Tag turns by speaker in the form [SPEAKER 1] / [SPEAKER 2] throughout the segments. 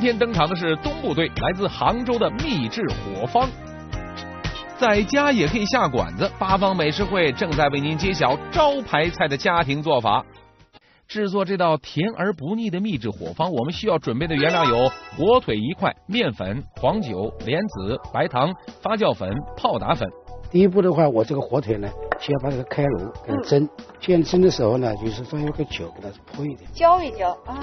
[SPEAKER 1] 今天登场的是东部队，来自杭州的秘制火方。在家也可以下馆子，八方美食会正在为您揭晓招牌菜的家庭做法。制作这道甜而不腻的秘制火方，我们需要准备的原料有火腿一块、面粉、黄酒、莲子、白糖、发酵粉、泡打粉。
[SPEAKER 2] 第一步的话，我这个火腿呢，先把这个开炉给它蒸。先蒸的时候呢，就是放一个酒给它泼一点，
[SPEAKER 3] 浇一浇。啊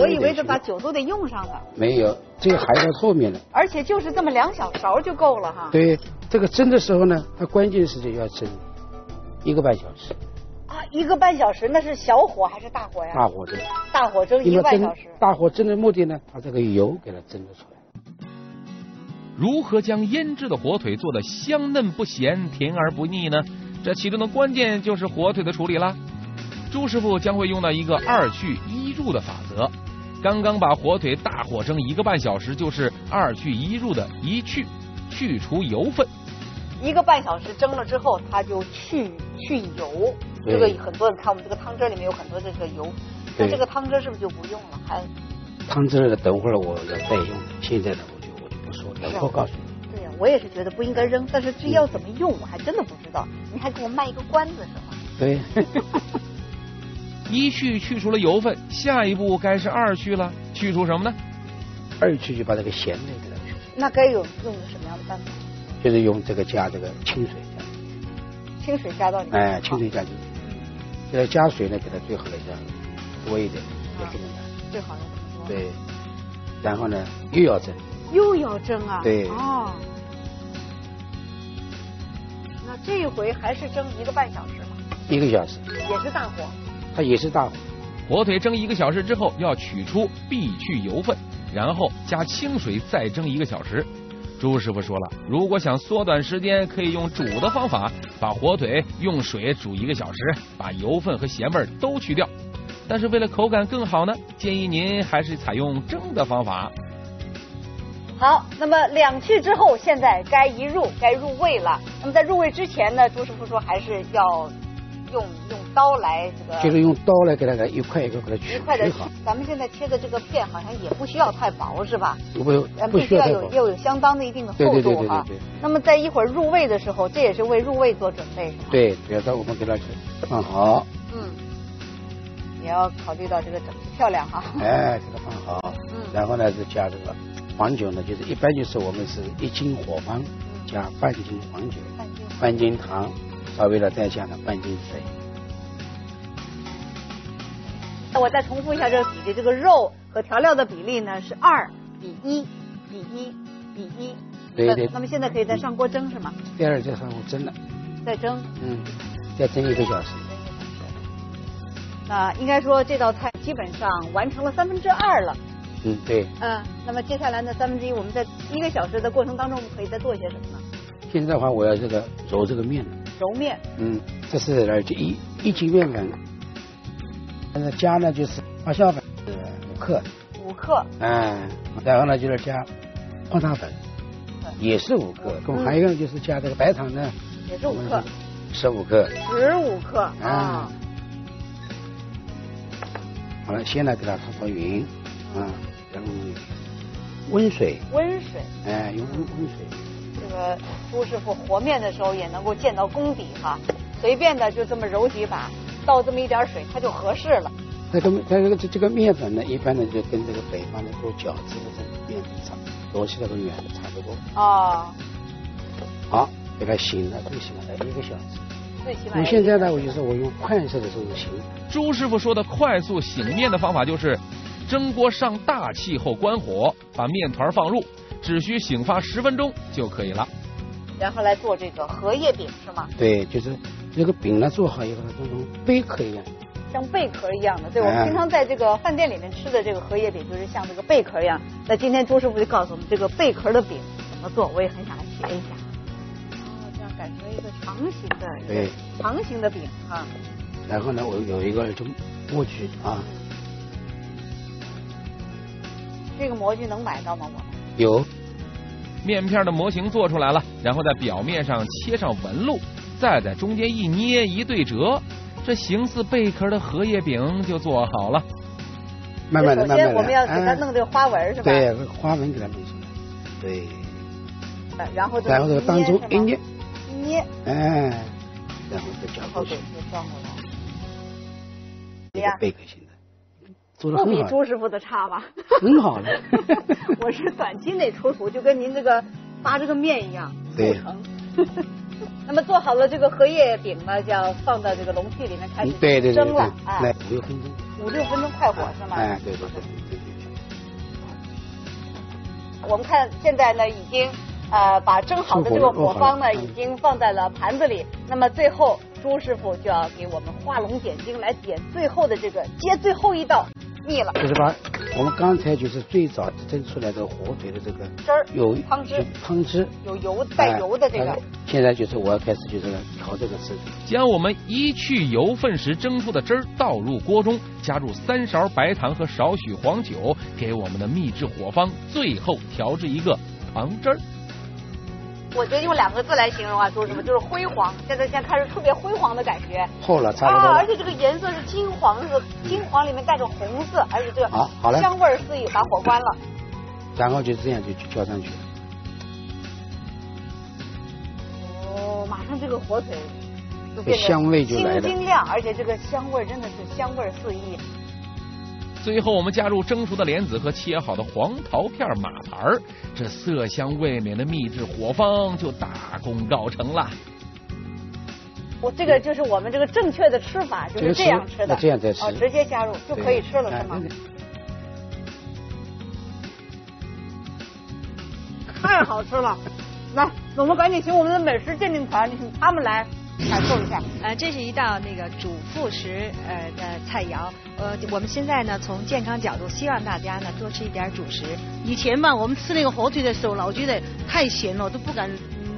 [SPEAKER 3] 我以为
[SPEAKER 2] 对
[SPEAKER 3] 这把酒都得用上了，
[SPEAKER 2] 没有，这个还在后面呢。
[SPEAKER 3] 而且就是这么两小勺就够了哈。
[SPEAKER 2] 对，这个蒸的时候呢，它关键时间要蒸一个半小时，
[SPEAKER 3] 啊，一个半小时，那是小火还是大火呀？
[SPEAKER 2] 大火蒸。
[SPEAKER 3] 大火蒸一个半小时。
[SPEAKER 2] 大火蒸的目的呢，把这个油给它蒸了出来。
[SPEAKER 1] 如何将腌制的火腿做的香嫩不咸、甜而不腻呢？这其中的关键就是火腿的处理啦。朱师傅将会用到一个二去一入的法则。刚刚把火腿大火蒸一个半小时，就是二去一入的一去，去除油分。
[SPEAKER 3] 一个半小时蒸了之后，它就去去油。这个很多人看我们这个汤汁里面有很多这个油，那这个汤汁是不是就不用了？还
[SPEAKER 2] 汤汁呢，等会儿我要再用，现在呢我就我就不说，等会儿告诉你。
[SPEAKER 3] 我也是觉得不应该扔，但是至于要怎么用，我还真的不知道。你还给我卖一个关子是吗？
[SPEAKER 2] 对，
[SPEAKER 1] 一去去除了油分，下一步该是二去了，去除什么呢？
[SPEAKER 2] 二去就把这个咸味给它去，
[SPEAKER 3] 那该有用什么样的办法？
[SPEAKER 2] 就是用这个加这个清水加，
[SPEAKER 3] 清水加到里面。
[SPEAKER 2] 哎，清水加进去。给它加水呢，给它最好的加多一点，也不能加。
[SPEAKER 3] 最好用这么多。
[SPEAKER 2] 对，然后呢又要蒸，
[SPEAKER 3] 又要蒸啊？
[SPEAKER 2] 对
[SPEAKER 3] 哦。那这一回还是蒸一个半小时吗？
[SPEAKER 2] 一个小时，
[SPEAKER 3] 也是大火。
[SPEAKER 2] 它也是大火。
[SPEAKER 1] 火腿蒸一个小时之后，要取出必去油分，然后加清水再蒸一个小时。朱师傅说了，如果想缩短时间，可以用煮的方法，把火腿用水煮一个小时，把油分和咸味儿都去掉。但是为了口感更好呢，建议您还是采用蒸的方法。
[SPEAKER 3] 好，那么两去之后，现在该一入，该入味了。那么在入味之前呢，朱师傅说还是要用用刀来这个，
[SPEAKER 2] 就是用刀来给它给一块一块给它取
[SPEAKER 3] 一块的
[SPEAKER 2] 取好，。
[SPEAKER 3] 咱们现在切的这个片好像也不需要太薄，是吧？
[SPEAKER 2] 不
[SPEAKER 3] 呃，
[SPEAKER 2] 不
[SPEAKER 3] 必须要
[SPEAKER 2] 需要。
[SPEAKER 3] 有要有相当的一定的厚度哈。那么在一会儿入味的时候，这也是为入味做准备，是吗？
[SPEAKER 2] 对，比如说我们给它放好，
[SPEAKER 3] 嗯，也要考虑到这个整齐漂亮哈。
[SPEAKER 2] 哎，给它放好，
[SPEAKER 3] 嗯
[SPEAKER 2] 然后呢就加这个黄酒呢，就是一般就是我们是一斤火方加半斤黄酒，
[SPEAKER 3] 半斤
[SPEAKER 2] 糖，稍微的再加上半斤水。
[SPEAKER 3] 那我再重复一下这个比例，这个肉和调料的比例呢是二比一比一比一。
[SPEAKER 2] 对对
[SPEAKER 3] 那那么现在可以再上锅蒸是吗？
[SPEAKER 2] 第二就上锅蒸了，
[SPEAKER 3] 再蒸。
[SPEAKER 2] 嗯，再蒸一个小时。
[SPEAKER 3] 那应该说这道菜基本上完成了三分之二了。
[SPEAKER 2] 嗯，对。
[SPEAKER 3] 嗯，那么接下来呢，三分之一我们在一个小时的过程当中，我们可以再做些什么呢？
[SPEAKER 2] 现在的话，我要这个揉这个面了。
[SPEAKER 3] 揉面。
[SPEAKER 2] 嗯，这是而且一一斤面粉，但是加呢就是发酵粉是五克，
[SPEAKER 3] 五克。
[SPEAKER 2] 嗯，然后呢就是加泡打粉，也是五克，
[SPEAKER 3] 嗯
[SPEAKER 2] 还有一个就是加这个白糖呢，
[SPEAKER 3] 也是五克，
[SPEAKER 2] 十五克。
[SPEAKER 3] 十五克啊
[SPEAKER 2] 啊。好了，先来给它搓搓匀，啊，然后温水，
[SPEAKER 3] 温水。
[SPEAKER 2] 哎，用温温水。
[SPEAKER 3] 这个朱师傅和面的时候也能够见到功底哈，随便的就这么揉几把，倒这么一点水，它就合适了。
[SPEAKER 2] 它跟它这个这个面粉呢，一般呢就跟这个北方的做饺子的这个面粉差，螺丝那个圆的差不多。
[SPEAKER 3] 哦，
[SPEAKER 2] 好，给它醒了，最起码得一个小时。
[SPEAKER 3] 最起码。
[SPEAKER 2] 那现在呢，我就是我用快速的速度醒。
[SPEAKER 1] 朱师傅说的快速醒面的方法就是，蒸锅上大气后关火，把面团放入，只需醒发十分钟就可以了。
[SPEAKER 3] 然后来做这个荷叶饼是吗？
[SPEAKER 2] 对，就是这个饼呢做好以后，它就跟贝壳一样。
[SPEAKER 3] 像贝壳一样的，对，我们
[SPEAKER 2] 哎
[SPEAKER 3] 平常在这个饭店里面吃的这个荷叶饼，就是像这个贝壳一样。那今天朱师傅就告诉我们，这个贝壳的饼怎么做，我也很想来学一下。哦，这样改成一个长形的，
[SPEAKER 2] 对，
[SPEAKER 3] 长形的饼啊。
[SPEAKER 2] 然后呢，我有一个就模具啊，
[SPEAKER 3] 这个模具能买到吗？我们
[SPEAKER 2] 有
[SPEAKER 1] 面片的模型做出来了，然后在表面上切上纹路，再在中间一捏一对折，这形似贝壳的荷叶饼就做好了。
[SPEAKER 2] 慢慢的，慢慢的。
[SPEAKER 3] 首先我们要给它弄这个花纹是吧？
[SPEAKER 2] 对，花纹给它弄出来。对。
[SPEAKER 3] 然后
[SPEAKER 2] 然后这个当中一捏，
[SPEAKER 3] 一捏，
[SPEAKER 2] 哎，然后再搅过去。
[SPEAKER 3] 转过来。
[SPEAKER 2] 这个贝壳现在做的
[SPEAKER 3] 很好。不比朱师傅的差吧？
[SPEAKER 2] 很好的。
[SPEAKER 3] 我是短期内出土，就跟您这个发这个面一样，
[SPEAKER 2] 对。
[SPEAKER 3] 那么做好了这个荷叶饼呢，就要放到这个笼屉里面开始蒸了，
[SPEAKER 2] 哎，五六分钟。
[SPEAKER 3] 五六分钟快火是吗？
[SPEAKER 2] 哎，对对对。
[SPEAKER 3] 我们看现在呢，已经。呃，把蒸好的这个火方呢，已经放在了盘子里。那么最后，朱师傅就要给我们画龙点睛，来点最后的这个接最后一道蜜了。
[SPEAKER 2] 就是把我们刚才就是最早蒸出来的火腿的这个
[SPEAKER 3] 汁儿，
[SPEAKER 2] 有
[SPEAKER 3] 汤汁，
[SPEAKER 2] 汤汁
[SPEAKER 3] 有油带油的这个。
[SPEAKER 2] 现在就是我要开始就是调这个汁。
[SPEAKER 1] 将我们一去油分时蒸出的汁儿倒入锅中，加入三勺白糖和少许黄酒，给我们的秘制火方最后调制一个糖汁儿。
[SPEAKER 3] 我觉得用两个字来形容啊，说什么就是辉煌。现在现在开始特别辉煌的感觉。
[SPEAKER 2] 厚了，差不多。啊，
[SPEAKER 3] 而且这个颜色是金黄色，金黄里面带着红色，而且这个
[SPEAKER 2] 好，好了，
[SPEAKER 3] 香味四溢。把火关了。
[SPEAKER 2] 然后就这样就浇上去了。
[SPEAKER 3] 哦，马上这个火腿就
[SPEAKER 2] 变得香味就来了，
[SPEAKER 3] 晶晶亮，而且这个香味真的是香味四溢。
[SPEAKER 1] 最后，我们加入蒸熟的莲子和切好的黄桃片马盘儿，这色香味美的秘制火方就大功告成了。
[SPEAKER 3] 我这个就是我们这个正确的吃法，就是这样吃的，
[SPEAKER 2] 这样再吃，哦，
[SPEAKER 3] 直接加入就可以吃了，是吗？太好吃了！来，我们赶紧请我们的美食鉴定团，请他们来。感受一下，
[SPEAKER 4] 呃，这是一道那个主副食呃的菜肴，呃，我们现在呢从健康角度，希望大家呢多吃一点主食。
[SPEAKER 5] 以前吧，我们吃那个火腿的时候，老觉得太咸了，都不敢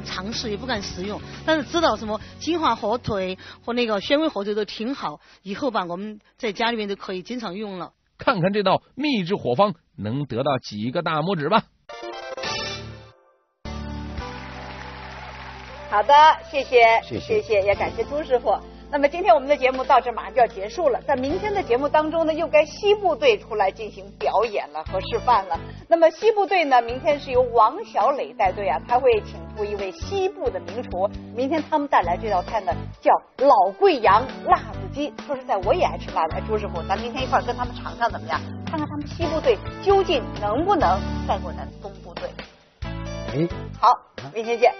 [SPEAKER 5] 尝试，也不敢食用。但是知道什么金华火腿和那个宣威火腿都挺好，以后吧，我们在家里面都可以经常用了。
[SPEAKER 1] 看看这道秘制火方能得到几个大拇指吧。
[SPEAKER 3] 好的，谢谢，谢谢，也感谢朱师傅。那么今天我们的节目到这马上就要结束了，在明天的节目当中呢，又该西部队出来进行表演了和示范了。那么西部队呢，明天是由王小磊带队啊，他会请出一位西部的名厨，明天他们带来这道菜呢，叫老贵阳辣子鸡。说实在，我也爱吃辣的，朱师傅，咱明天一块跟他们尝尝怎么样？看看他们西部队究竟能不能赛过咱东部队。
[SPEAKER 2] 哎，
[SPEAKER 3] 好，明天见。